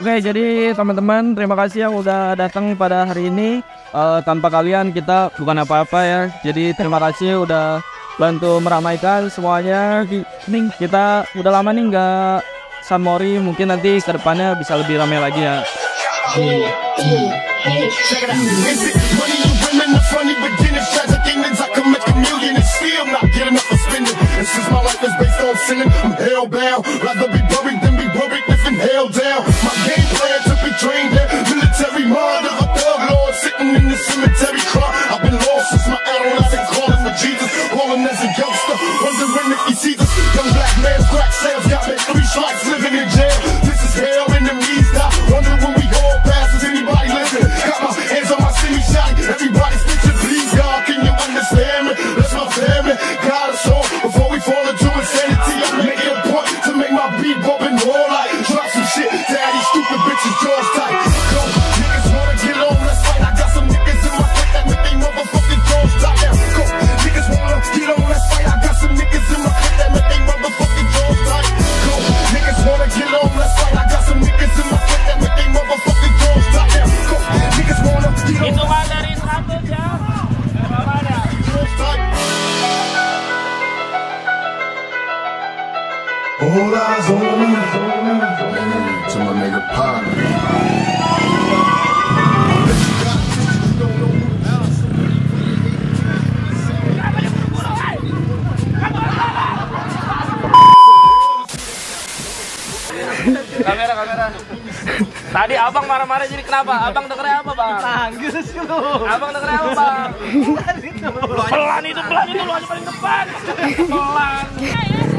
Oke, jadi teman-teman terima kasih yang udah datang pada hari ini. Eh, tanpa kalian kita bukan apa-apa ya. Jadi terima kasih udah bantu meramaikan semuanya. Nih kita udah lama nih nggak San Mori. Mungkin nanti ke depannya bisa lebih ramai lagi ya. In the cemetery All eyes on me. To my nigga Pop. Kamera, kamera. Tadi abang marah-marah jadi kenapa? Abang dengernya apa bang? Manggil sih lu. Abang dengernya apa bang? Pelan itu, pelan itu, lu aja paling depan. Pelan.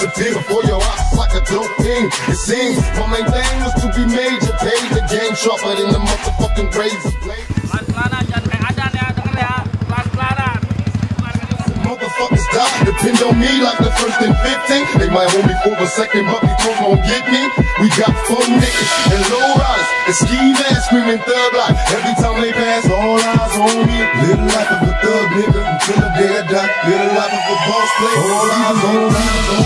Disappear before your eyes like a dope thing. It seems my main thing was to be major, pay the game sharper than the motherfucking razor blade. Motherfuckers die, depend on me like the first and 15. They might hold me for a second, but before gon' get me, we got fun niggas and low riders and ski masks screaming thug life. Every time they pass, all eyes on me. Live the life of a thug nigga until the day I die. Live the life of a boss player. All eyes on me.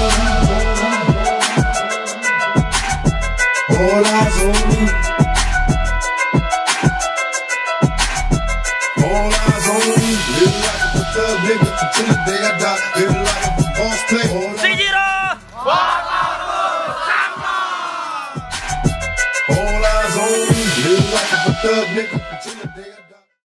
All eyes on me. All eyes on me. Life of a thug nigga until the day I die. Life of a boss player. All eyes- on me. Life of a thug nigga